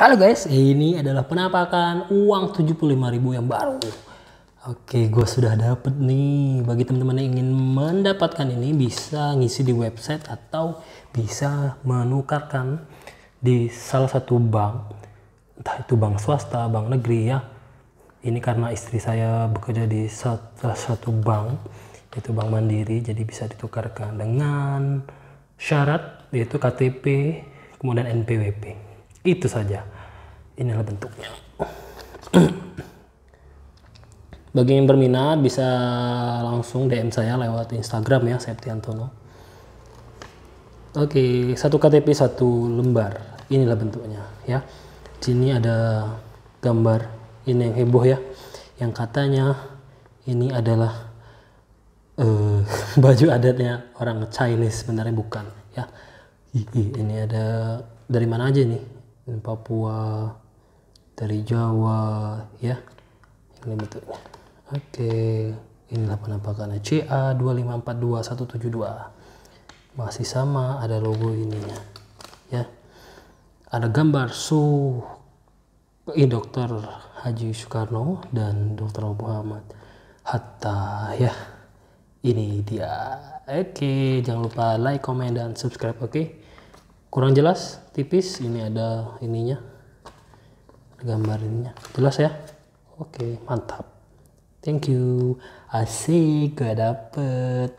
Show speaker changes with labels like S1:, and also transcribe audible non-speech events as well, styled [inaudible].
S1: Halo guys, ini adalah penampakan uang 75.000 yang baru. Oke, gue sudah dapet nih. Bagi teman-teman yang ingin mendapatkan ini bisa ngisi di website atau bisa menukarkan di salah satu bank. Entah itu bank swasta, bank negeri ya. Ini karena istri saya bekerja di salah satu bank, itu Bank Mandiri, jadi bisa ditukarkan dengan syarat yaitu KTP, kemudian NPWP. Itu saja. Inilah bentuknya. [clears throat] Bagi yang berminat bisa langsung DM saya lewat Instagram ya, Septiantono. Oke, satu KTP satu lembar. Inilah bentuknya ya. Sini ada gambar ini yang heboh ya. Yang katanya ini adalah uh, [laughs] baju adatnya orang Chinese sebenarnya bukan ya. Ini ada dari mana aja nih? Papua dari Jawa ya. Ini bentuknya oke inilah penampakannya CA 2542172 masih sama ada logo ininya ya. Ada gambar su ini dokter Haji Soekarno dan dokter Muhammad Hatta ya. Ini dia. Oke jangan lupa like comment dan subscribe oke kurang jelas tipis ini ada ininya gambar ininya. Jelas ya? Oke mantap. Thank you. Asik gak dapet